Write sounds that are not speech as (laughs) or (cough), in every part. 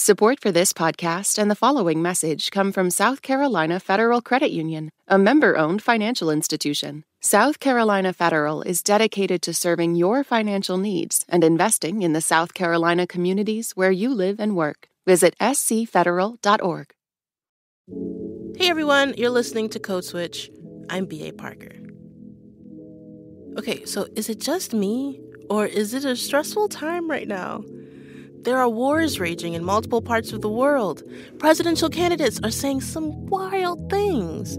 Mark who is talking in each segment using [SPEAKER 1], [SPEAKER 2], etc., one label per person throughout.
[SPEAKER 1] Support for this podcast and the following message come from South Carolina Federal Credit Union, a member owned financial institution. South Carolina Federal is dedicated to serving your financial needs and investing in the South Carolina communities where you live and work. Visit scfederal.org.
[SPEAKER 2] Hey everyone, you're listening to Code Switch. I'm B.A. Parker. Okay, so is it just me, or is it a stressful time right now? There are wars raging in multiple parts of the world. Presidential candidates are saying some wild things.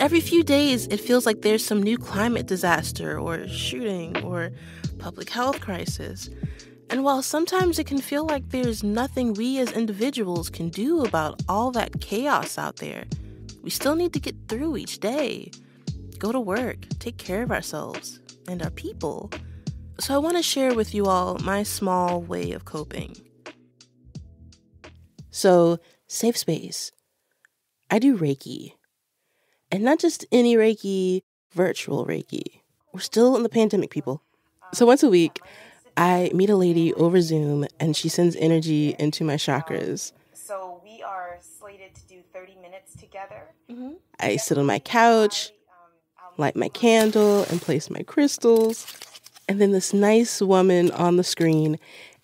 [SPEAKER 2] Every few days, it feels like there's some new climate disaster or shooting or public health crisis. And while sometimes it can feel like there's nothing we as individuals can do about all that chaos out there, we still need to get through each day. Go to work, take care of ourselves and our people. So, I want to share with you all my small way of coping. So, safe space. I do Reiki. And not just any Reiki, virtual Reiki. We're still in the pandemic, people. So, once a week, I meet a lady over Zoom and she sends energy into my chakras.
[SPEAKER 3] So, we are slated to do 30 minutes together.
[SPEAKER 2] Mm-hmm. I sit on my couch, light my candle, and place my crystals. And then this nice woman on the screen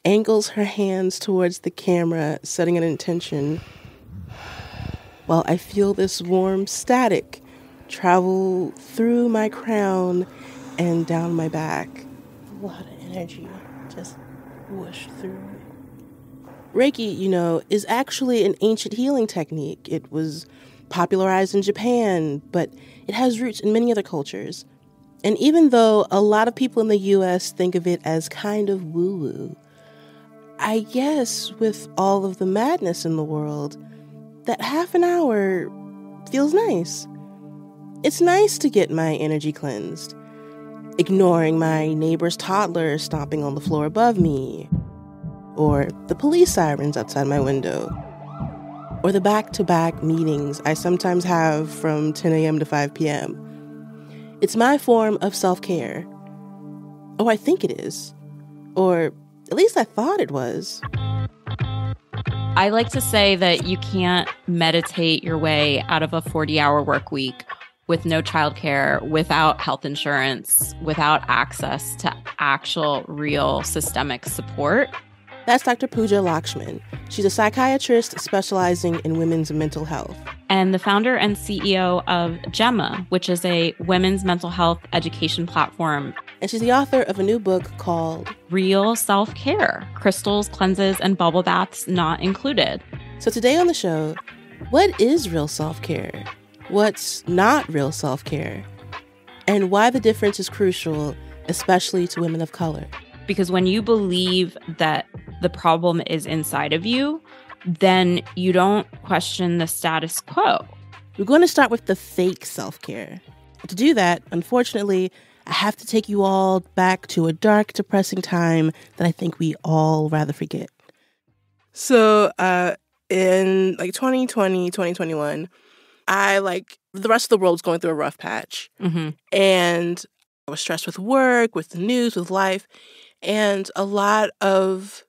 [SPEAKER 2] angles her hands towards the camera, setting an intention, while I feel this warm static travel through my crown and down my back. A lot of energy just whoosh through. me. Reiki, you know, is actually an ancient healing technique. It was popularized in Japan, but it has roots in many other cultures. And even though a lot of people in the US think of it as kind of woo woo, I guess with all of the madness in the world, that half an hour feels nice. It's nice to get my energy cleansed, ignoring my neighbor's toddler stomping on the floor above me, or the police sirens outside my window, or the back to back meetings I sometimes have from 10 a.m. to 5 p.m. It's my form of self care. Oh, I think it is. Or at least I thought it was.
[SPEAKER 4] I like to say that you can't meditate your way out of a 40 hour work week with no childcare, without health insurance, without access to actual, real systemic support.
[SPEAKER 2] That's Dr. Pooja Lakshmin. She's a psychiatrist specializing in women's mental health.
[SPEAKER 4] And the founder and CEO of Gemma, which is a women's mental health education platform.
[SPEAKER 2] And she's the author of a new book called
[SPEAKER 4] Real Self Care Crystals, Cleanses, and Bubble Baths Not Included.
[SPEAKER 2] So today on the show, what is real self care? What's not real self care? And why the difference is crucial, especially to women of color.
[SPEAKER 4] Because when you believe that the problem is inside of you, then you don't question the status quo.
[SPEAKER 2] We're going to start with the fake self care. To do that, unfortunately, I have to take you all back to a dark, depressing time that I think we all rather forget. So, uh, in like 2020, 2021, I like the rest of the world was going through a rough patch.
[SPEAKER 4] Mm-hmm.
[SPEAKER 2] And I was stressed with work, with the news, with life. And a lot of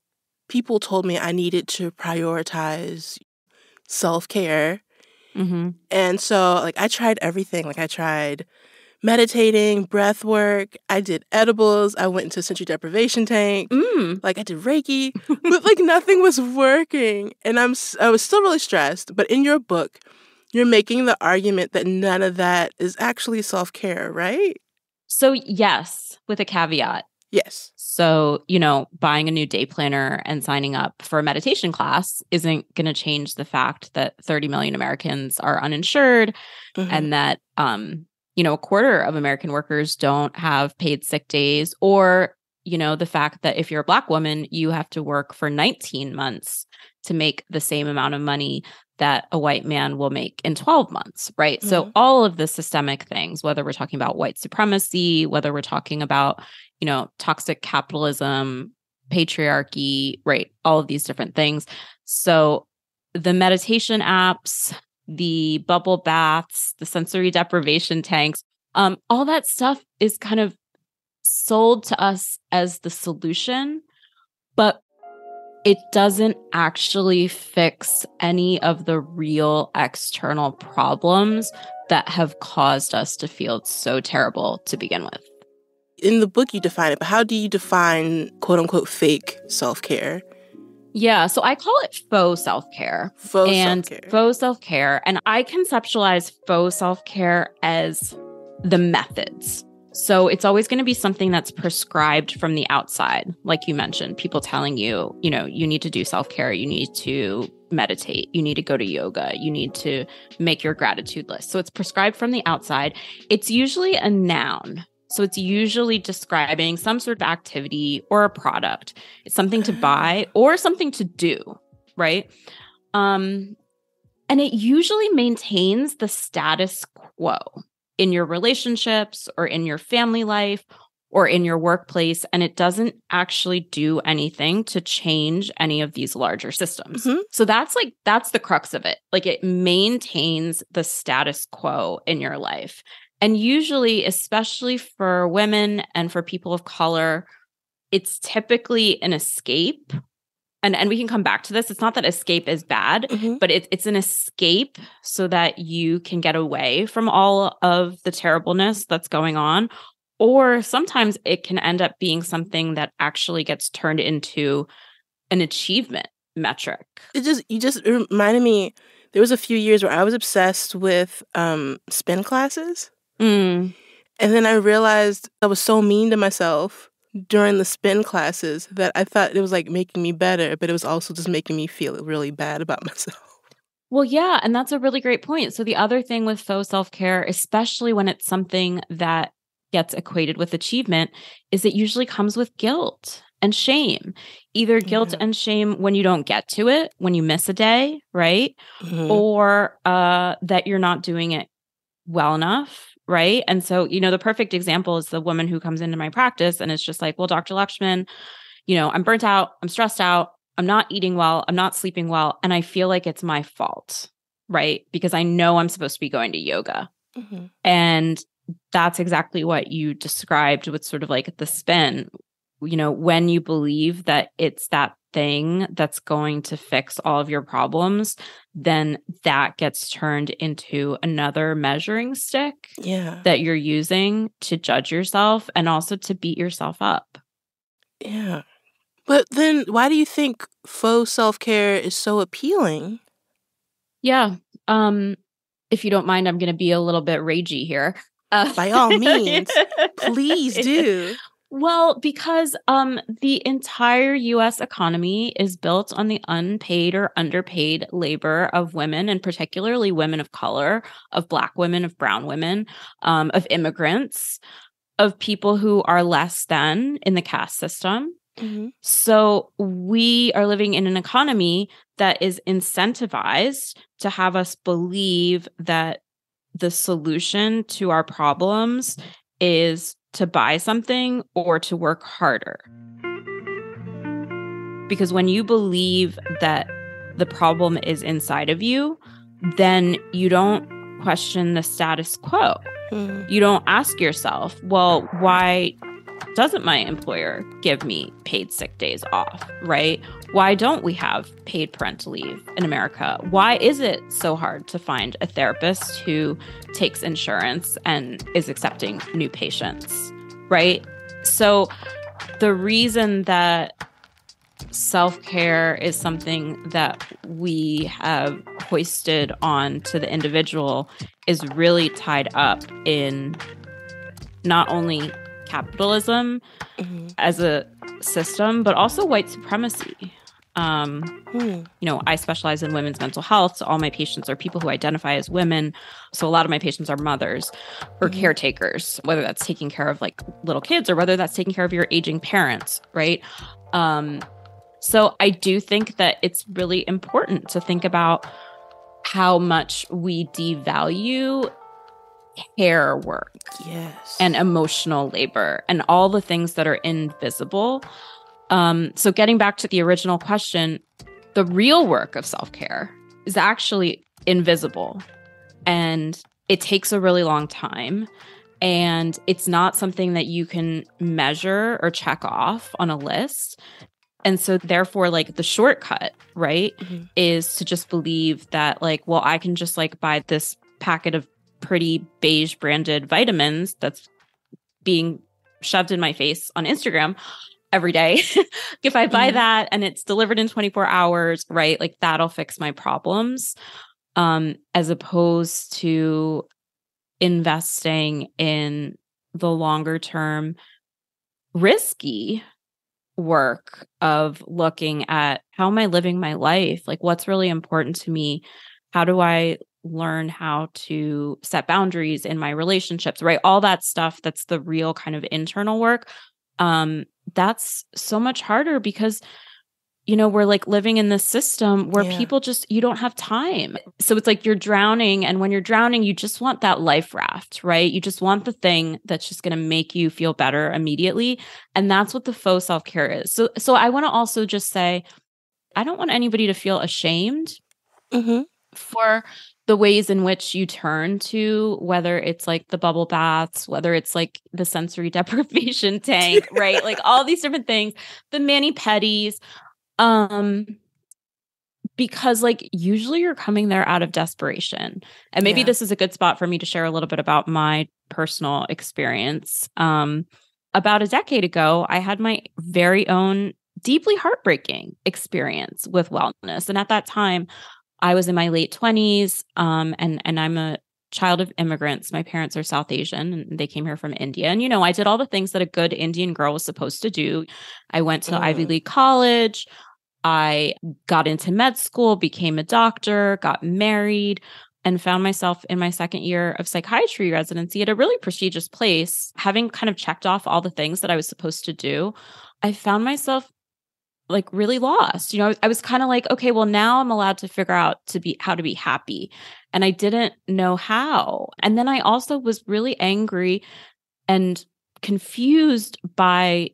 [SPEAKER 2] people told me I needed to prioritize self care.
[SPEAKER 4] Mm-hmm.
[SPEAKER 2] And so, like, I tried everything. Like, I tried meditating, breath work. I did edibles. I went into sensory deprivation tank.
[SPEAKER 4] Mm.
[SPEAKER 2] Like, I did Reiki, (laughs) but like nothing was working. And I'm I was still really stressed. But in your book, you're making the argument that none of that is actually self care, right?
[SPEAKER 4] So, yes, with a caveat.
[SPEAKER 2] Yes.
[SPEAKER 4] So, you know, buying a new day planner and signing up for a meditation class isn't going to change the fact that 30 million Americans are uninsured
[SPEAKER 2] Mhm.
[SPEAKER 4] and that um, you know, a quarter of American workers don't have paid sick days or, you know, the fact that if you're a black woman, you have to work for 19 months to make the same amount of money that a white man will make in 12 months, right? So
[SPEAKER 2] Mhm.
[SPEAKER 4] all of the systemic things, whether we're talking about white supremacy, whether we're talking about, you know, toxic capitalism, patriarchy, right? All of these different things. So the meditation apps, the bubble baths, the sensory deprivation tanks, um, all that stuff is kind of sold to us as the solution. But it doesn't actually fix any of the real external problems that have caused us to feel so terrible to begin with.
[SPEAKER 2] In the book, you define it, but how do you define quote unquote fake self care?
[SPEAKER 4] Yeah, so I call it faux self care.
[SPEAKER 2] Faux
[SPEAKER 4] and
[SPEAKER 2] self care.
[SPEAKER 4] faux self care. And I conceptualize faux self care as the methods. So it's always going to be something that's prescribed from the outside. Like you mentioned, people telling you, you know, you need to do self care, you need to meditate, you need to go to yoga, you need to make your gratitude list. So it's prescribed from the outside. It's usually a noun. So it's usually describing some sort of activity or a product. It's something to buy or something to do, right? Um, and it usually maintains the status quo in your relationships or in your family life or in your workplace. And it doesn't actually do anything to change any of these larger systems.
[SPEAKER 2] Mhm.
[SPEAKER 4] So that's like, that's the crux of it. Like it maintains the status quo in your life. And usually, especially for women and for people of color, it's typically an escape. And, and we can come back to this. It's not that escape is bad,
[SPEAKER 2] Mhm.
[SPEAKER 4] but it, it's an escape so that you can get away from all of the terribleness that's going on. Or sometimes it can end up being something that actually gets turned into an achievement metric.
[SPEAKER 2] It just you just reminded me. There was a few years where I was obsessed with um, spin classes,
[SPEAKER 4] Mm,
[SPEAKER 2] and then I realized I was so mean to myself during the spin classes that I thought it was like making me better, but it was also just making me feel really bad about (laughs) myself.
[SPEAKER 4] Well, yeah. And that's a really great point. So, the other thing with faux self care, especially when it's something that gets equated with achievement, is it usually comes with guilt and shame. Either guilt
[SPEAKER 2] Yeah.
[SPEAKER 4] and shame when you don't get to it, when you miss a day, right?
[SPEAKER 2] Mhm.
[SPEAKER 4] Or uh, that you're not doing it well enough. Right. And so, you know, the perfect example is the woman who comes into my practice and it's just like, well, Dr. Lakshmin, you know, I'm burnt out, I'm stressed out, I'm not eating well, I'm not sleeping well, and I feel like it's my fault. Right. Because I know I'm supposed to be going to yoga.
[SPEAKER 2] Mhm.
[SPEAKER 4] And that's exactly what you described with sort of like the spin. You know, when you believe that it's that thing that's going to fix all of your problems, then that gets turned into another measuring stick
[SPEAKER 2] Yeah.
[SPEAKER 4] that you're using to judge yourself and also to beat yourself up.
[SPEAKER 2] Yeah. But then why do you think faux self care is so appealing?
[SPEAKER 4] Yeah. Um, if you don't mind, I'm going to be a little bit ragey here. Uh,
[SPEAKER 2] By all (laughs) means, Please (laughs) do.
[SPEAKER 4] Well, because um, the entire US economy is built on the unpaid or underpaid labor of women, and particularly women of color, of Black women, of Brown women, um, of immigrants, of people who are less than in the caste system.
[SPEAKER 2] Mhm.
[SPEAKER 4] So we are living in an economy that is incentivized to have us believe that the solution to our problems is to buy something or to work harder. Because when you believe that the problem is inside of you, then you don't question the status quo.
[SPEAKER 2] Mm.
[SPEAKER 4] You don't ask yourself, well, why doesn't my employer give me paid sick days off, right? Why don't we have paid parental leave in America? Why is it so hard to find a therapist who takes insurance and is accepting new patients, right? So, the reason that self care is something that we have hoisted on to the individual is really tied up in not only capitalism
[SPEAKER 2] Mhm.
[SPEAKER 4] as a system, but also white supremacy. Um,
[SPEAKER 2] Mm.
[SPEAKER 4] you know, I specialize in women's mental health. So all my patients are people who identify as women. So a lot of my patients are mothers or
[SPEAKER 2] Mhm.
[SPEAKER 4] caretakers, whether that's taking care of like little kids or whether that's taking care of your aging parents, right? Um, so I do think that it's really important to think about how much we devalue care work
[SPEAKER 2] Yes.
[SPEAKER 4] and emotional labor and all the things that are invisible. Um, so, getting back to the original question, the real work of self care is actually invisible and it takes a really long time. And it's not something that you can measure or check off on a list. And so, therefore, like the shortcut, right, mm-hmm. is to just believe that, like, well, I can just like buy this packet of pretty beige branded vitamins that's being shoved in my face on Instagram every day. (laughs) if I buy mm-hmm. that and it's delivered in 24 hours, right, like that'll fix my problems. Um, as opposed to investing in the longer term risky work of looking at how am I living my life? Like, what's really important to me? How do I learn how to set boundaries in my relationships, right? All that stuff that's the real kind of internal work. Um, that's so much harder because you know, we're like living in this system where yeah. people just, you don't have time. So it's like you're drowning. And when you're drowning, you just want that life raft, right? You just want the thing that's just going to make you feel better immediately. And that's what the faux self care is. So, so I want to also just say, I don't want anybody to feel ashamed mm-hmm. for the ways in which you turn to whether it's like the bubble baths whether it's like the sensory (laughs) deprivation tank (laughs) right like all these different things the mani pedis um because like usually you're coming there out of desperation. And maybe yeah. this is a good spot for me to share a little bit about my personal experience. Um about a decade ago, I had my very own deeply heartbreaking experience with wellness. And at that time, I was in my late 20s um and and I'm a child of immigrants. My parents are South Asian and they came here from India. And, you know, I did all the things that a good Indian girl was supposed to do. I went to mm. Ivy League college. I got into med school, became a doctor, got married, and found myself in my second year of psychiatry residency at a really prestigious place. Having kind of checked off all the things that I was supposed to do, I found myself like really lost. You know, I was kind of like, okay, well now I'm allowed to figure out to be how to be happy. And I didn't know how. And then I also was really angry and confused by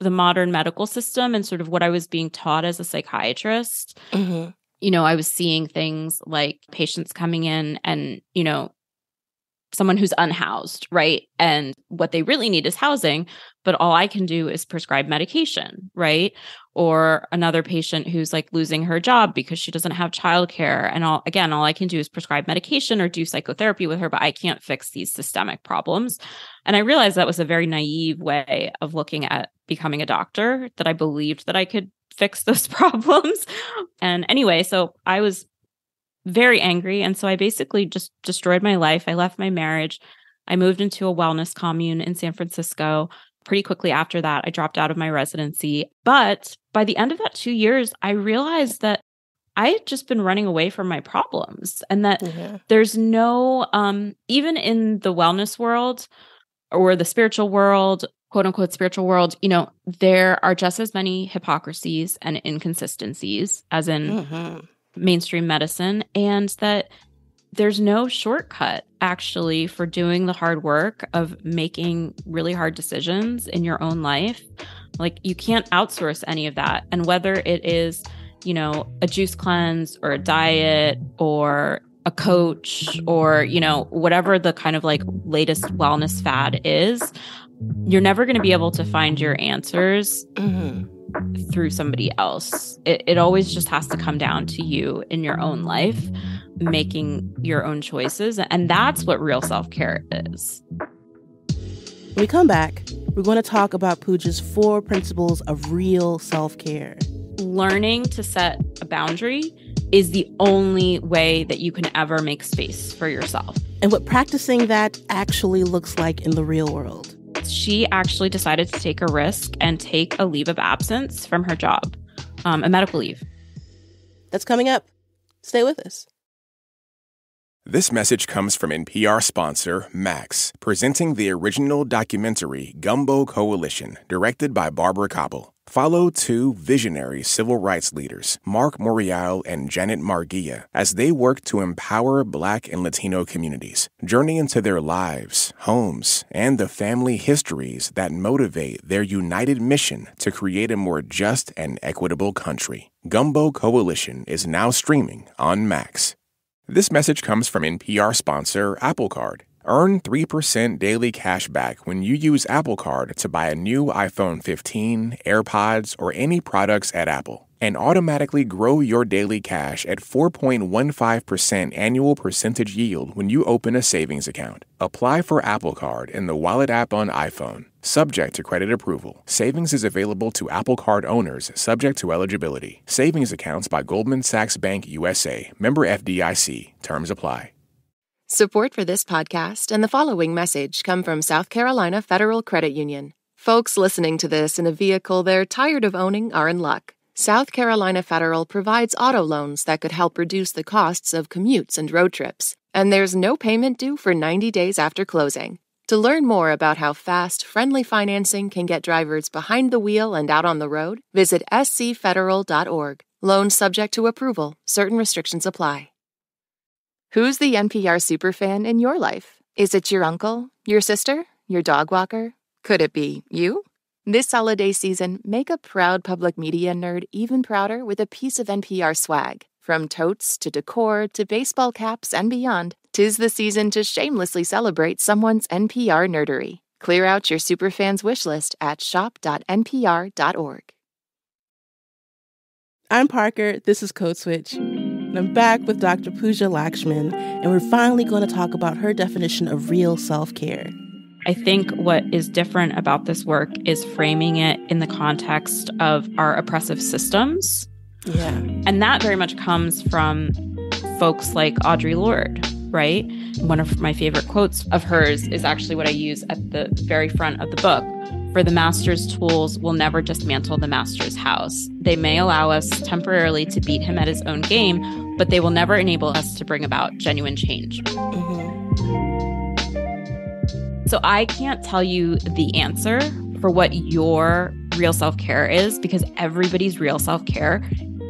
[SPEAKER 4] the modern medical system and sort of what I was being taught as a psychiatrist. Mm-hmm. You know, I was seeing things like patients coming in and, you know, someone who's unhoused, right? And what they really need is housing, but all I can do is prescribe medication, right? Or another patient who's like losing her job because she doesn't have childcare. And all again, all I can do is prescribe medication or do psychotherapy with her, but I can't fix these systemic problems. And I realized that was a very naive way of looking at becoming a doctor, that I believed that I could fix those (laughs) problems. And anyway, so I was very angry. And so I basically just destroyed my life. I left my marriage. I moved into a wellness commune in San Francisco. Pretty quickly after that, I dropped out of my residency. But by the end of that two years, I realized that I had just been running away from my problems and that mm-hmm. there's no, um, even in the wellness world or the spiritual world, quote unquote spiritual world, you know, there are just as many hypocrisies and inconsistencies as in mm-hmm mainstream medicine and that there's no shortcut actually for doing the hard work of making really hard decisions in your own life. Like you can't outsource any of that. And whether it is, you know, a juice cleanse or a diet or a coach or, you know, whatever the kind of like latest wellness fad is, you're never going to be able to find your answers mm-hmm through somebody else. It, it always just has to come down to you in your own life, making your own choices. And that's what real self care is.
[SPEAKER 2] When we come back, we're going to talk about Pooja's four principles of real self care.
[SPEAKER 4] Learning to set a boundary is the only way that you can ever make space for yourself.
[SPEAKER 2] And what practicing that actually looks like in the real world
[SPEAKER 4] she actually decided to take a risk and take a leave of absence from her job, um, a medical leave.
[SPEAKER 2] That's coming up. Stay with us.
[SPEAKER 5] This message comes from NPR sponsor Max, presenting the original documentary Gumbo Coalition, directed by Barbara Kopple. Follow two visionary civil rights leaders, Mark Morial and Janet Murguía, as they work to empower Black and Latino communities. Journey into their lives, homes, and the family histories that motivate their united mission to create a more just and equitable country. Gumbo Coalition is now streaming on Max. This message comes from NPR sponsor Apple Card. Earn 3% daily cash back when you use Apple Card to buy a new iPhone 15, AirPods, or any products at Apple. And automatically grow your daily cash at 4.15% annual percentage yield when you open a savings account. Apply for Apple Card in the Wallet app on iPhone. Subject to credit approval. Savings is available to Apple Card owners subject to eligibility. Savings accounts by Goldman Sachs Bank USA. Member FDIC. Terms apply.
[SPEAKER 1] Support for this podcast and the following message come from South Carolina Federal Credit Union. Folks listening to this in a vehicle they're tired of owning are in luck. South Carolina Federal provides auto loans that could help reduce the costs of commutes and road trips. And there's no payment due for 90 days after closing. To learn more about how fast, friendly financing can get drivers behind the wheel and out on the road, visit scfederal.org. Loan subject to approval, certain restrictions apply. Who's the NPR superfan in your life? Is it your uncle, your sister, your dog walker? Could it be you? This holiday season, make a proud public media nerd even prouder with a piece of NPR swag. From totes to decor to baseball caps and beyond, tis the season to shamelessly celebrate someone's NPR nerdery. Clear out your superfans wish list at shop.npr.org.
[SPEAKER 2] I'm Parker. This is Code Switch. And I'm back with Dr. Pooja Lakshmin, and we're finally going to talk about her definition of real self care.
[SPEAKER 4] I think what is different about this work is framing it in the context of our oppressive systems.
[SPEAKER 2] Yeah.
[SPEAKER 4] And that very much comes from folks like Audre Lorde, right? One of my favorite quotes of hers is actually what I use at the very front of the book. For the master's tools will never dismantle the master's house. They may allow us temporarily to beat him at his own game, but they will never enable us to bring about genuine change. Mm-hmm. So I can't tell you the answer for what your real self care is because everybody's real self care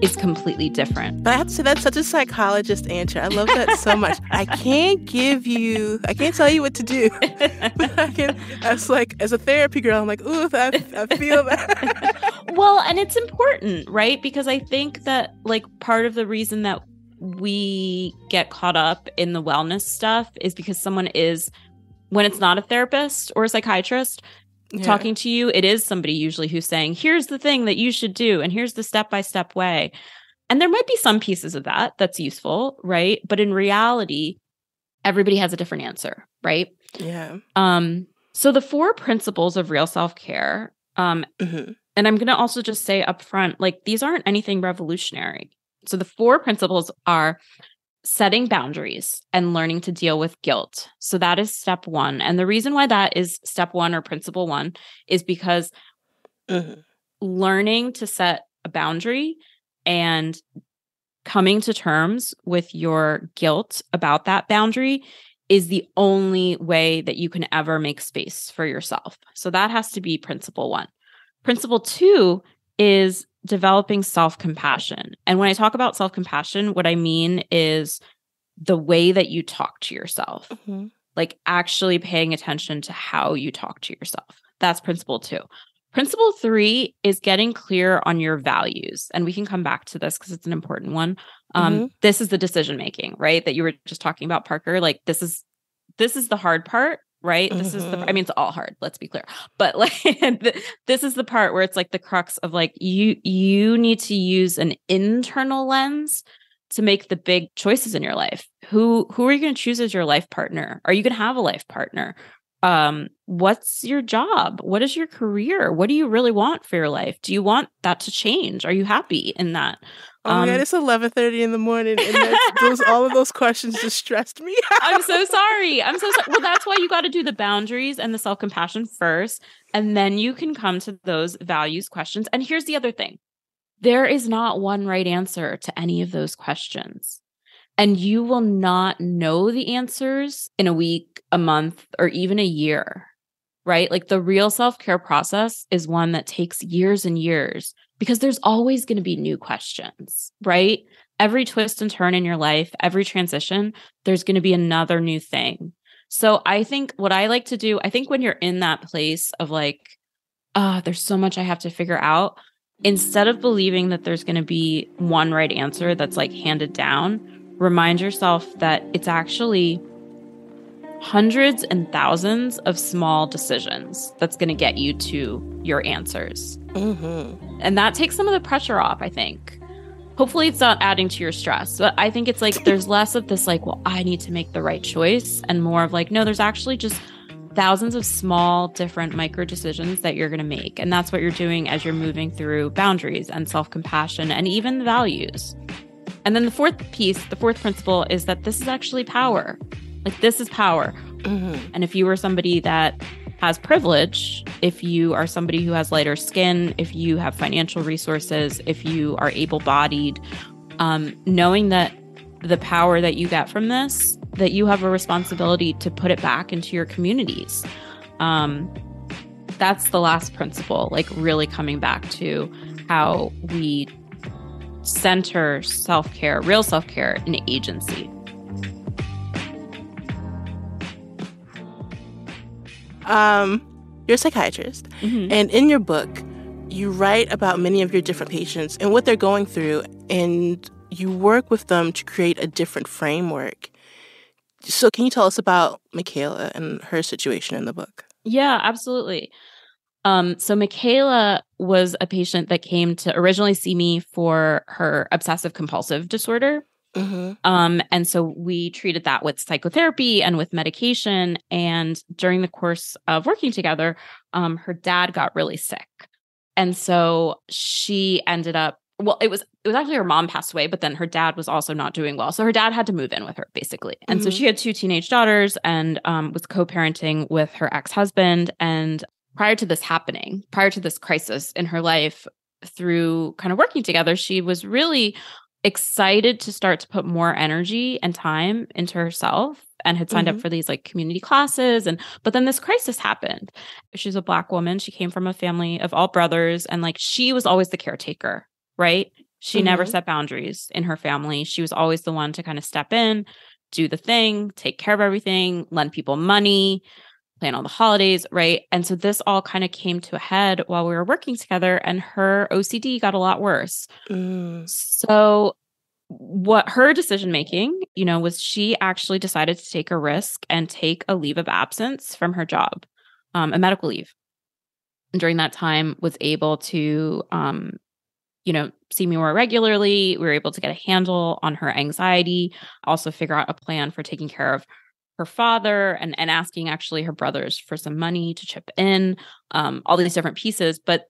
[SPEAKER 4] is completely different.
[SPEAKER 2] But I have to say that's such a psychologist answer. I love that so much. I (laughs) can't give you, I can't tell you what to do. (laughs) but I can, as like, as a therapy girl, I'm like, ooh, I, I feel that. (laughs)
[SPEAKER 4] well, and it's important, right? Because I think that like part of the reason that we get caught up in the wellness stuff is because someone is when it's not a therapist or a psychiatrist yeah. talking to you it is somebody usually who's saying here's the thing that you should do and here's the step by step way. And there might be some pieces of that that's useful right? But in reality everybody has a different answer right?
[SPEAKER 2] Yeah.
[SPEAKER 4] Um so the four principles of real self-care um mm-hmm. and i'm going to also just say up front like these aren't anything revolutionary. So the four principles are setting boundaries and learning to deal with guilt. So that is step one. And the reason why that is step one or principle one is because mm-hmm. learning to set a boundary and coming to terms with your guilt about that boundary is the only way that you can ever make space for yourself. So that has to be principle one. Principle two is developing self compassion. And when I talk about self compassion, what I mean is the way that you talk to yourself, mm-hmm. like actually paying attention to how you talk to yourself. That's principle two. Principle three is getting clear on your values. And we can come back to this because it's an important one. Um, mm-hmm. This is the decision making, right? That you were just talking about, Parker. Like this is this is the hard part right? Mm-hmm. this is the i mm-hmm. mean it's all hard let's be clear. But (laughs) like this is the part where it's like the crux of like you you need to use an internal lens to make the big choices in your life. Who who are you going to choose as your life partner? Are you going to have a life partner? Um what's your job? What is your career? What do you really want for your life? Do you want that to change? Are you happy in that
[SPEAKER 2] Oh my um, god, it's eleven thirty in the morning, and those all of those questions just stressed me. Out.
[SPEAKER 4] I'm so sorry. I'm so sorry. Well, that's why you got to do the boundaries and the self compassion first, and then you can come to those values questions. And here's the other thing: there is not one right answer to any of those questions, and you will not know the answers in a week, a month, or even a year. Right? Like the real self care process is one that takes years and years because there's always going to be new questions, right? Every twist and turn in your life, every transition, there's going to be another new thing. So I think what I like to do, I think when you're in that place of like, oh, there's so much I have to figure out, instead of believing that there's going to be one right answer that's like handed down, remind yourself that it's actually hundreds and thousands of small decisions that's going to get you to your answers. Mm-hmm. And that takes some of the pressure off, I think. Hopefully, it's not adding to your stress, but I think it's like there's less of this, like, well, I need to make the right choice, and more of like, no, there's actually just thousands of small, different micro decisions that you're going to make. And that's what you're doing as you're moving through boundaries and self compassion and even the values. And then the fourth piece, the fourth principle is that this is actually power. Like, this is power. Mm-hmm. And if you are somebody that has privilege, if you are somebody who has lighter skin, if you have financial resources, if you are able bodied, um, knowing that the power that you get from this, that you have a responsibility to put it back into your communities. Um, that's the last principle, like really coming back to how we center self care, real self care in agency.
[SPEAKER 2] Um, you're a psychiatrist, mm-hmm. and in your book, you write about many of your different patients and what they're going through, and you work with them to create a different framework. So, can you tell us about Michaela and her situation in the book?
[SPEAKER 4] Yeah, absolutely. Um, so Michaela was a patient that came to originally see me for her obsessive compulsive disorder. Mm-hmm. Um, and so we treated that with psychotherapy and with medication. And during the course of working together, um, her dad got really sick. And so she ended up well it was it was actually her mom passed away but then her dad was also not doing well so her dad had to move in with her basically and mm-hmm. so she had two teenage daughters and um, was co-parenting with her ex-husband and prior to this happening prior to this crisis in her life through kind of working together she was really excited to start to put more energy and time into herself and had signed mm-hmm. up for these like community classes and but then this crisis happened she's a black woman she came from a family of all brothers and like she was always the caretaker right she mm-hmm. never set boundaries in her family she was always the one to kind of step in do the thing take care of everything lend people money plan all the holidays, right? And so this all kind of came to a head while we were working together, and her OCD got a lot worse. Mm. So, what her decision making, you know, was she actually decided to take a risk and take a leave of absence from her job, um, a medical leave. And during that time, was able to, um, you know, see me more regularly. We were able to get a handle on her anxiety, also figure out a plan for taking care of her father and, and asking actually her brothers for some money to chip in, um, all these different pieces. But,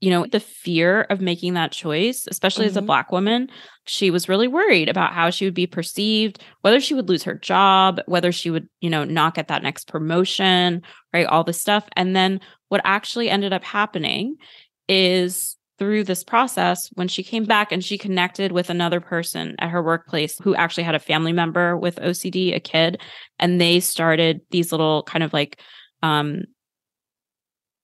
[SPEAKER 4] you know, the fear of making that choice, especially mm-hmm. as a mm-hmm. Black woman, she was really worried about how she would be perceived, whether she would lose her job, whether she would, you know, not get that next promotion, right? All this stuff. And then what actually ended up happening is through this process when she came back and she connected with another person at her workplace who actually had a family member with OCD, a kid, and they started these little kind of like um,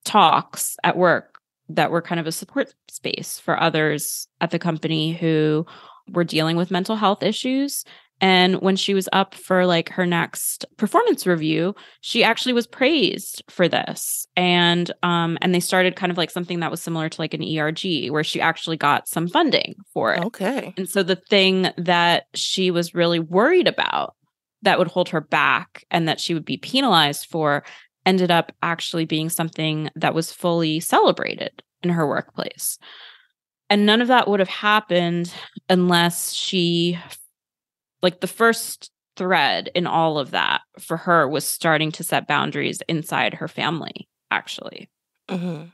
[SPEAKER 4] talks at work that were kind of a support space for others at the company who were dealing with mental health issues and when she was up for like her next performance review, she actually was praised for this. And um and they started kind of like something that was similar to like an ERG where she actually got some funding for it.
[SPEAKER 2] Okay.
[SPEAKER 4] And so the thing that she was really worried about that would hold her back and that she would be penalized for ended up actually being something that was fully celebrated in her workplace. And none of that would have happened unless she like the first thread in all of that for her was starting to set boundaries inside her family, actually. Mm-hmm.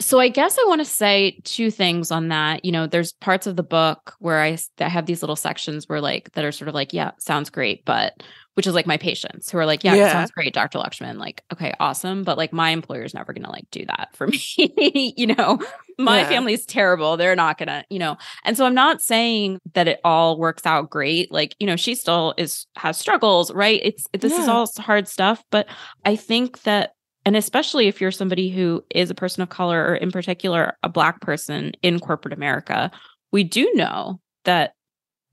[SPEAKER 4] So I guess I want to say two things on that. You know, there's parts of the book where I, I have these little sections where like that are sort of like, yeah, sounds great, but which is like my patients who are like, yeah, yeah. sounds great, Dr. Lakshmin. Like, okay, awesome. But like my employer's never gonna like do that for (laughs) me. you know, my yeah. family's terrible. They're not gonna, you know. And so I'm not saying that it all works out great. Like, you know, she still is has struggles, right? It's this yeah. is all hard stuff. But I think that and especially if you're somebody who is a person of color or in particular a black person in corporate america we do know that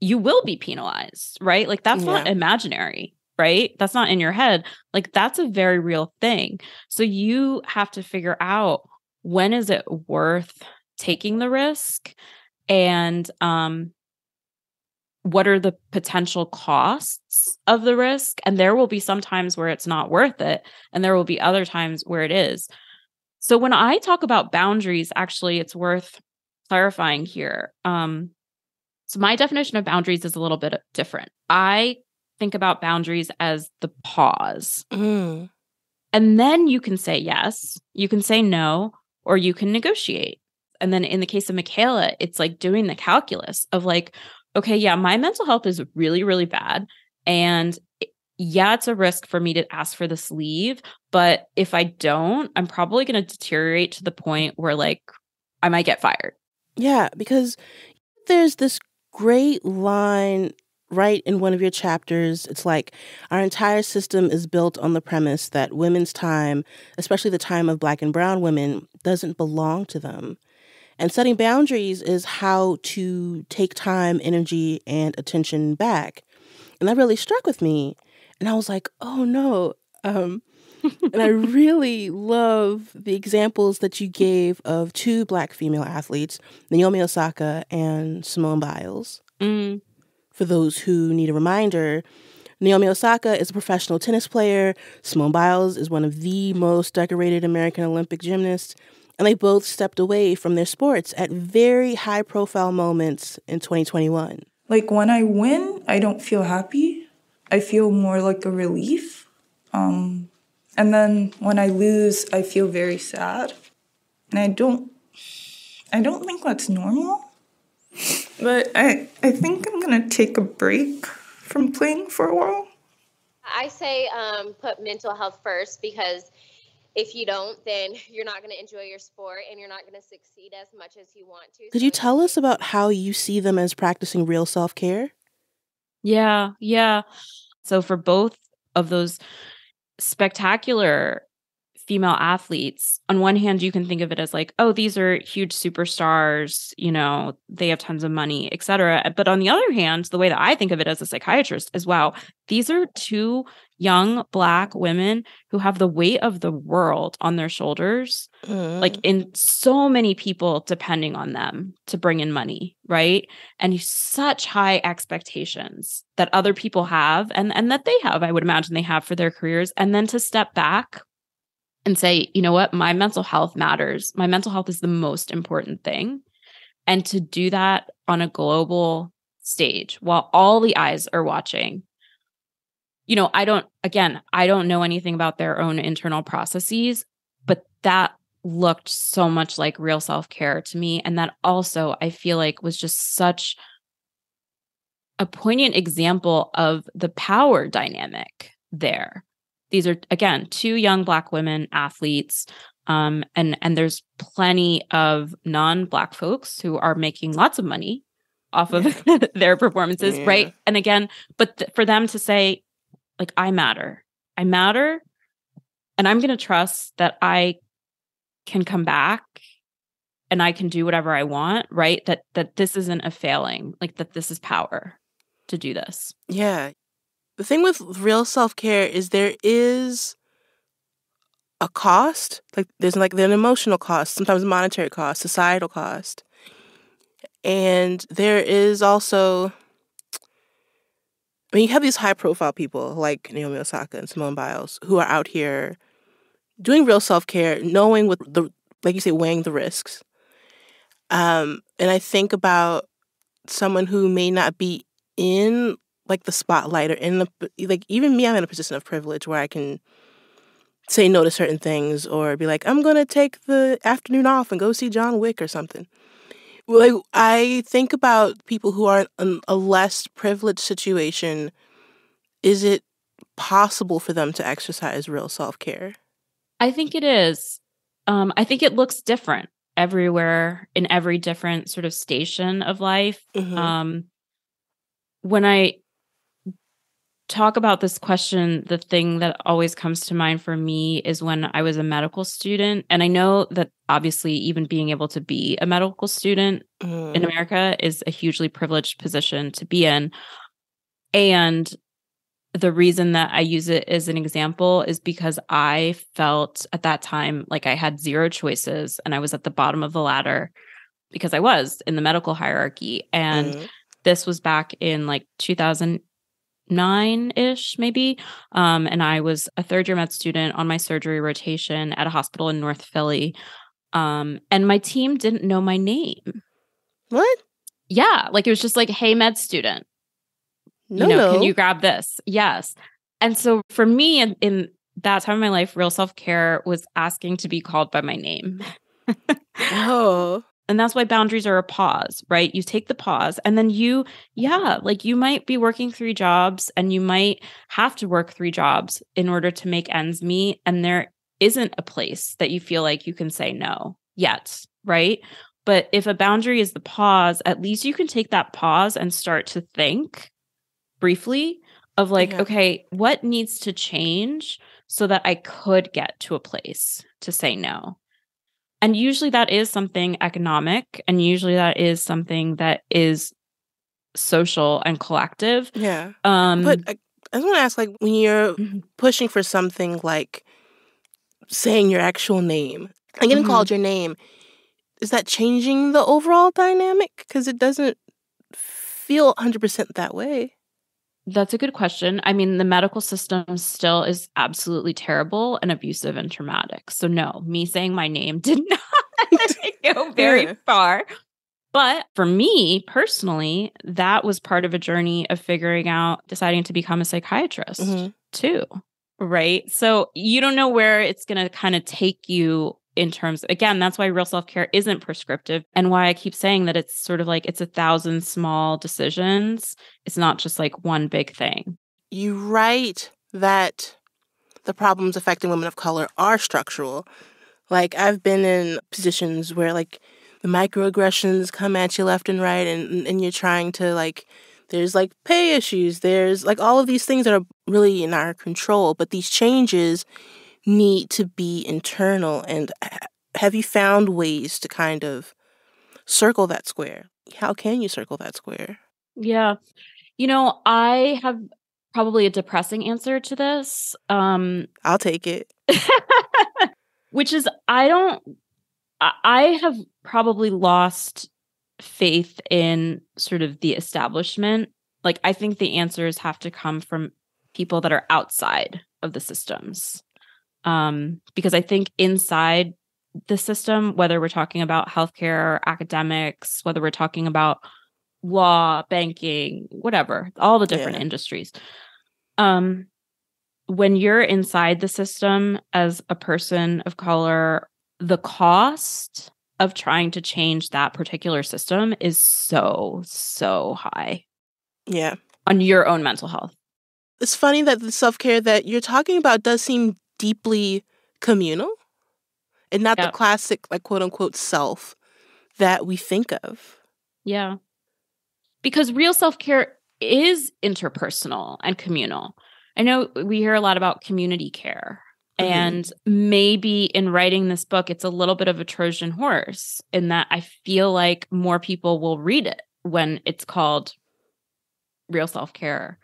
[SPEAKER 4] you will be penalized right? Like that's yeah. not imaginary right? That's not in your head. Like that's a very real thing. So you have to figure out when is it worth taking the risk? And um what are the potential costs of the risk? And there will be some times where it's not worth it and there will be other times where it is. So when i talk about boundaries actually it's worth clarifying here. Um so my definition of boundaries is a little bit different. I think about boundaries as the pause.
[SPEAKER 2] Mm.
[SPEAKER 4] and then you can say yes you can say no or you can negotiate. And then in the case of michaela it's like doing the calculus of like okay, yeah, my mental health is really, really bad. And yeah, it's a risk for me to ask for this leave. But if I don't, I'm probably going to deteriorate to the point where like I might get fired.
[SPEAKER 2] Yeah, because there's this great line right in one of your chapters. It's like our entire system is built on the premise that women's time, especially the time of black and brown women, doesn't belong to them. And setting boundaries is how to take time, energy, and attention back. And that really struck with me. And I was like, oh no. Um, and I (laughs) really love the examples that you gave of two black female athletes, Naomi Osaka and Simone Biles.
[SPEAKER 4] Mm.
[SPEAKER 2] For those who need a reminder, Naomi Osaka is a professional tennis player. Simone Biles is one of the most decorated American Olympic gymnasts and they both stepped away from their sports at very high profile moments in 2021.
[SPEAKER 6] Like when I win, I don't feel happy. I feel more like a relief. Um, and then when I lose, I feel very sad. And I don't I don't think that's normal. But I I think I'm gonna take a break from playing for a while.
[SPEAKER 7] I say um, put mental health first because if you don't, then (laughs) you're not going to enjoy your sport and you're not going to succeed as much as you want to.
[SPEAKER 2] Could you tell us about how you see them as practicing real self care?
[SPEAKER 4] Yeah, yeah. So for both of those spectacular female athletes, on one hand, you can think of it as like, oh, these are huge superstars, you know, they have tons of money, et cetera. But on the other hand, the way that I think of it as a psychiatrist is wow, these are two young black women who have the weight of the world on their shoulders mm. like in so many people depending on them to bring in money right? And such high expectations that other people have and and that they have i would imagine they have for their careers. And then to step back and say you know what? My mental health matters. My mental health is the most important thing. And to do that on a global stage while all the eyes are watching you know, I don't, again, I don't know anything about their own internal processes, but that looked so much like real self care to me. And that also, I feel like, was just such a poignant example of the power dynamic there. These are, again, two young Black women athletes. Um, and and there's plenty of non-black folks who are making lots of money off of (laughs) their performances, yeah. right? And again, but th- for them to say, like I matter. I matter. And I'm going to trust that I can come back and I can do whatever I want, right? That that this isn't a failing, like that this is power to do this.
[SPEAKER 2] Yeah. The thing with real self-care is there is a cost. Like there's like an emotional cost, sometimes monetary cost, societal cost. And there is also I mean, you have these high profile people like Naomi Osaka and Simone Biles who are out here doing real self care, knowing what the, like you say, weighing the risks. Um, and I think about someone who may not be in like the spotlight or in the, like, even me, I'm in a position of privilege where I can say no to certain things or be like, I'm going to take the afternoon off and go see John Wick or something. Like I think about people who are in a less privileged situation. Is it possible for them to exercise real self care?
[SPEAKER 4] I think it is. Um, I think it looks different everywhere in every different sort of station of life. Mm-hmm. Um, when I talk about this question, the thing that always comes to mind for me is when I was a medical student. And I know that obviously, even being able to be a medical student mm. in America is a hugely privileged position to be in. And the reason that I use it as an example is because I felt at that time like I had zero choices and I was at the bottom of the ladder because I was in the medical hierarchy. And mm this was back in like 2009 ish, maybe. Um, and I was a third year med student on my surgery rotation at a hospital in North Philly. Um, and my team didn't know my name.
[SPEAKER 2] What?
[SPEAKER 4] Yeah. Like it was just like, hey, med student.
[SPEAKER 2] No,
[SPEAKER 4] you know,
[SPEAKER 2] no.
[SPEAKER 4] can you grab this? Yes. And so for me in, in that time of my life, real self care was asking to be called by my name. (laughs)
[SPEAKER 2] oh.
[SPEAKER 4] And that's why boundaries are a pause, right? You take the pause and then you, yeah, like you might be working three jobs and you might have to work three jobs in order to make ends meet. And there isn't a place that you feel like you can say no yet, right? But if a boundary is the pause, at least you can take that pause and start to think briefly of like,
[SPEAKER 2] Yeah.
[SPEAKER 4] okay, what needs to change so that I could get to a place to say no? And usually that is something economic, and usually that is something that is social and collective.
[SPEAKER 2] Yeah.
[SPEAKER 4] Um,
[SPEAKER 2] But I, I just want to ask, like, when you're
[SPEAKER 4] Mhm.
[SPEAKER 2] pushing for something like saying your actual name and getting
[SPEAKER 4] Mhm.
[SPEAKER 2] called your name, is that changing the overall dynamic? Because it doesn't feel 100% that way.
[SPEAKER 4] That's a good question. I mean, the medical system still is absolutely terrible and abusive and traumatic. So, no, me saying my name (laughs) did not (laughs) go very
[SPEAKER 2] Yeah.
[SPEAKER 4] far. But for me personally, that was part of a journey of figuring out, deciding to become a psychiatrist
[SPEAKER 2] Mhm.
[SPEAKER 4] too. Right. So, you don't know where it's going to kind of take you in terms again that's why real self-care isn't prescriptive and why i keep saying that it's sort of like it's a thousand small decisions it's not just like one big thing
[SPEAKER 2] You write that the problems affecting women of color are structural. Like, I've been in positions where, like, the microaggressions come at you left and right, and, and you're trying to, like, there's like pay issues, there's like all of these things that are really in our control, but these changes need to be internal. And have you found ways to kind of circle that square? How can you circle that square?
[SPEAKER 4] yeah you know i have probably a depressing answer to this um
[SPEAKER 2] I'll take it. (laughs)
[SPEAKER 4] which is i don't I- i have probably lost faith in sort of the establishment like i think the answers have to come from people that are outside of the systems um because i think inside the system whether we're talking about healthcare academics whether we're talking about law banking whatever all the different
[SPEAKER 2] Yeah.
[SPEAKER 4] industries um when you're inside the system as a person of color the cost of trying to change that particular system is so so high
[SPEAKER 2] Yeah.
[SPEAKER 4] on your own mental health
[SPEAKER 2] it's funny that the self care that you're talking about does seem deeply communal and not the classic, like, quote unquote, self that we think of.
[SPEAKER 4] Yeah. Because real self care is interpersonal and communal. I know we hear a lot about community care.
[SPEAKER 2] Mhm.
[SPEAKER 4] And maybe in writing this book, it's a little bit of a Trojan horse in that I feel like more people will read it when it's called real self care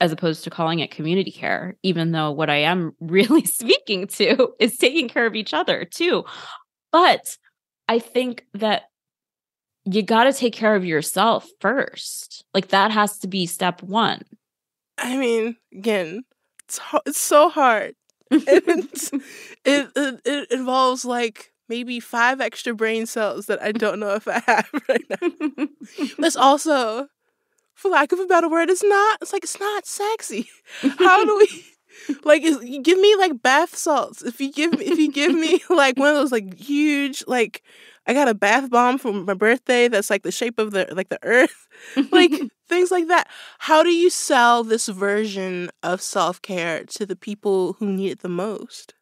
[SPEAKER 4] as opposed to calling it community care, even though what I am (laughs) really speaking to is taking care of each other too. But I think that you got to take care of yourself first. Like that has to be step one.
[SPEAKER 2] I mean, again, it's, ho- it's so hard. And (laughs) it, it, it involves like maybe five extra brain cells that I don't know if I have (laughs) right now. But also, for lack of a better word, it's not, it's like, it's not sexy. (laughs) How do we, like, is, you give me like bath salts. If you give, if you give me (laughs) like one of those like huge, like, I got a bath bomb for my birthday that's like the shape of the, like the earth, (laughs) like things like that. How do you sell this version of self care to the people who need it the most?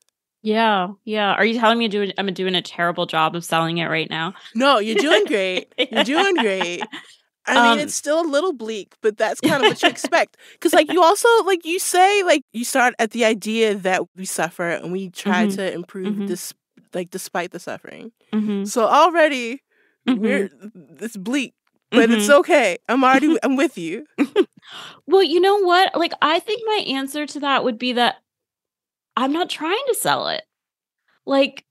[SPEAKER 4] yeah, yeah. Are you telling me doing I'm doing a terrible job of selling it right now?
[SPEAKER 2] No, you're doing great. You're doing great. I mean,
[SPEAKER 4] Um,
[SPEAKER 2] it's still a little bleak, but that's kind of what you (laughs) expect. Because, like, you also, like, you say, like, you start at the idea that we suffer and we try
[SPEAKER 4] Mhm.
[SPEAKER 2] to improve
[SPEAKER 4] Mhm.
[SPEAKER 2] this, like, despite the suffering.
[SPEAKER 4] Mhm,
[SPEAKER 2] So already, we're, it's bleak, but it's
[SPEAKER 4] mhm.
[SPEAKER 2] okay. I'm already, (laughs) I'm with you.
[SPEAKER 4] Well, you know what? Like, I think my answer to that would be that I'm not trying to sell it. Like,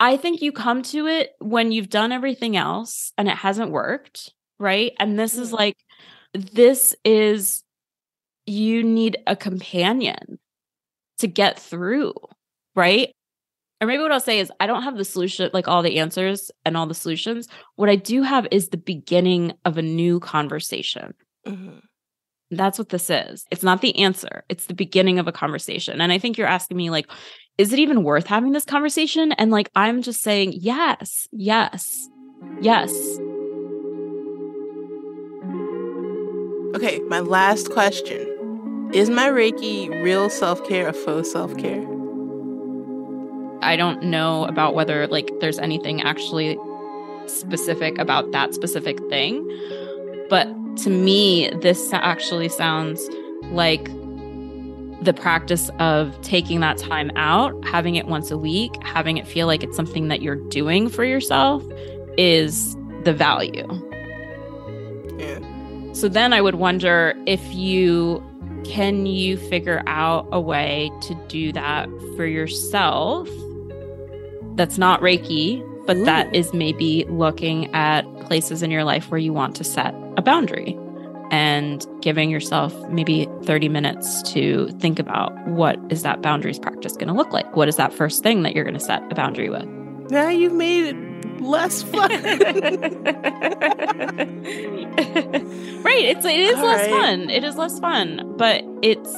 [SPEAKER 4] I think you come to it when you've done everything else and it hasn't worked, right? And this is like, this is, you need a companion to get through, right? Or maybe what I'll say is, I don't have the solution, like all the answers and all the solutions. What I do have is the beginning of a new conversation. Mm-hmm. That's what this is. It's not the answer, it's the beginning of a conversation. And I think you're asking me, like, is it even worth having this conversation? And like, I'm just saying, yes, yes, yes.
[SPEAKER 2] Okay, my last question Is my Reiki real self care or faux self care?
[SPEAKER 4] I don't know about whether like there's anything actually specific about that specific thing. But to me, this actually sounds like the practice of taking that time out, having it once a week, having it feel like it's something that you're doing for yourself is the value. Yeah. So then I would wonder if you can you figure out a way to do that for yourself that's not Reiki, but Ooh. that is maybe looking at places in your life where you want to set a boundary and giving yourself maybe 30 minutes to think about what is that boundaries practice going to look like? What is that first thing that you're going to set a boundary with?
[SPEAKER 2] Now you've made it less (laughs) fun. right.
[SPEAKER 4] It's it is All less right. fun. It is less fun, but it's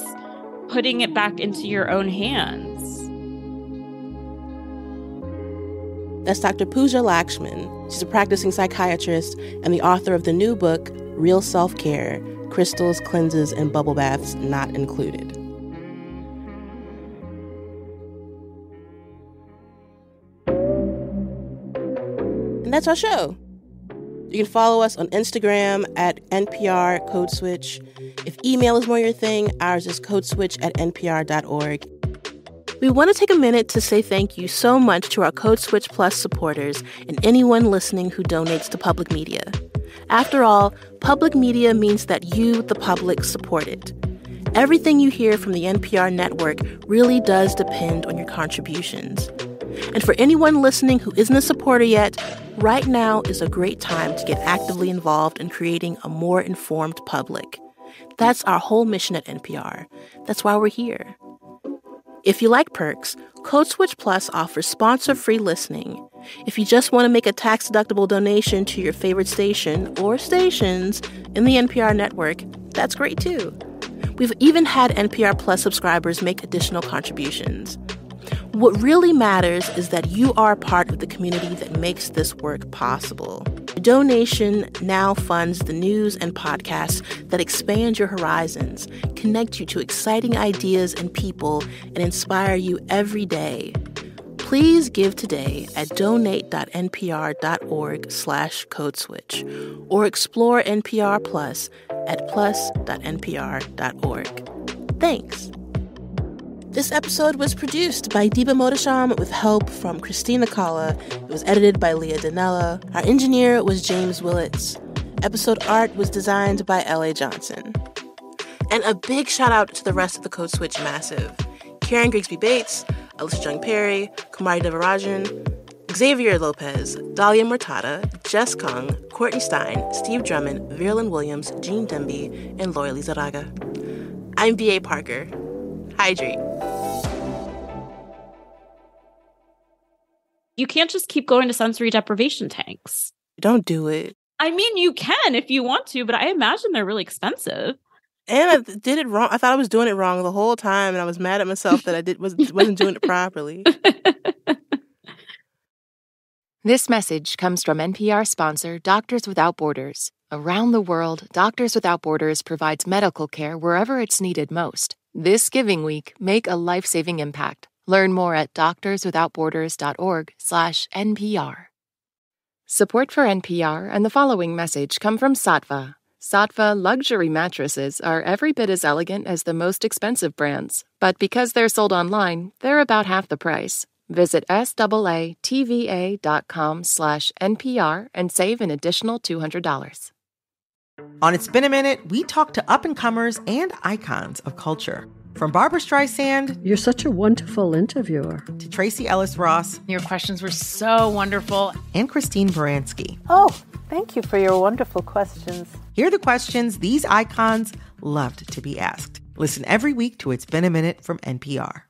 [SPEAKER 4] putting it back into your own hands.
[SPEAKER 2] That's Dr. Pooja Lakshmin. She's a practicing psychiatrist and the author of the new book, Real Self Care Crystals, Cleanses, and Bubble Baths Not Included. That's our show. You can follow us on Instagram at NPR Code Switch. If email is more your thing, ours is codeswitch at npr.org. We want to take a minute to say thank you so much to our Code Switch Plus supporters and anyone listening who donates to public media. After all, public media means that you, the public, support it. Everything you hear from the NPR network really does depend on your contributions. And for anyone listening who isn't a supporter yet, right now is a great time to get actively involved in creating a more informed public. That's our whole mission at NPR. That's why we're here. If you like perks, Code Switch Plus offers sponsor free listening. If you just want to make a tax deductible donation to your favorite station or stations in the NPR network, that's great too. We've even had NPR Plus subscribers make additional contributions. What really matters is that you are part of the community that makes this work possible. Donation now funds the news and podcasts that expand your horizons, connect you to exciting ideas and people, and inspire you every day. Please give today at donate.npr.org slash codeswitch or explore NPR Plus at plus.npr.org. Thanks. This episode was produced by Diba Mohtasham with help from Christina Cala. It was edited by Leah Donnella. Our engineer was James Willits. Episode art was designed by L.A. Johnson. And a big shout out to the rest of the Code Switch Massive. Karen Grigsby Bates, Alyssa Jeong Perry, Kumari Devarajan, Xavier Lopez, Dalia Mortada, Jess Kung, Courtney Stein, Steve Drummond, Verlin Williams, Gene Demby, and Lori Lizarraga. I'm B.A. Parker. Hydrate.
[SPEAKER 4] You can't just keep going to sensory deprivation tanks.
[SPEAKER 2] Don't do it.
[SPEAKER 4] I mean, you can if you want to, but I imagine they're really expensive.
[SPEAKER 2] And I did it wrong. I thought I was doing it wrong the whole time, and I was mad at myself that I did was wasn't doing it (laughs) properly. (laughs)
[SPEAKER 1] this message comes from NPR sponsor Doctors Without Borders. Around the world, Doctors Without Borders provides medical care wherever it's needed most. This Giving Week, make a life-saving impact. Learn more at doctorswithoutborders.org/npr. Support for NPR and the following message come from Saatva. Saatva luxury mattresses are every bit as elegant as the most expensive brands, but because they're sold online, they're about half the price. Visit SAATVA.com/npr and save an additional $200.
[SPEAKER 8] On It's Been a Minute, we talk to up and comers and icons of culture. From Barbra Streisand,
[SPEAKER 9] You're such a wonderful interviewer.
[SPEAKER 8] to Tracee Ellis Ross,
[SPEAKER 10] Your questions were so wonderful.
[SPEAKER 8] and Christine Baranski.
[SPEAKER 11] Oh, thank you for your wonderful questions.
[SPEAKER 8] Hear the questions these icons loved to be asked. Listen every week to It's Been a Minute from NPR.